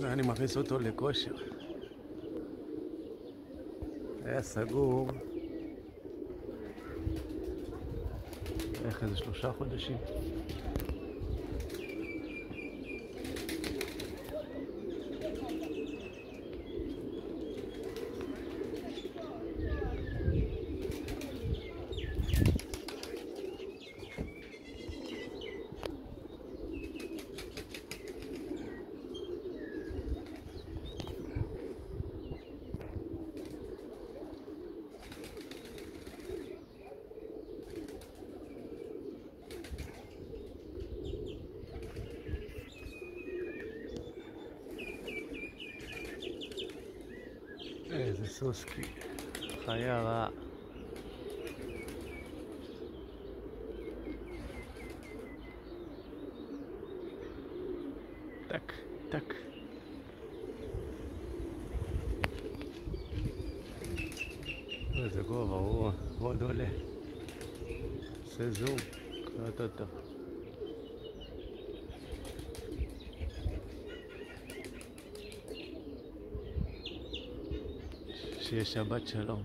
ואני מכניס אותו לכושר. היה סגור בערך איזה שלושה חודשים. Эти соски. Хаяла. Так, так. Это голова, водоле. Сезон. Кто-то там. שיהיה שבת שלום.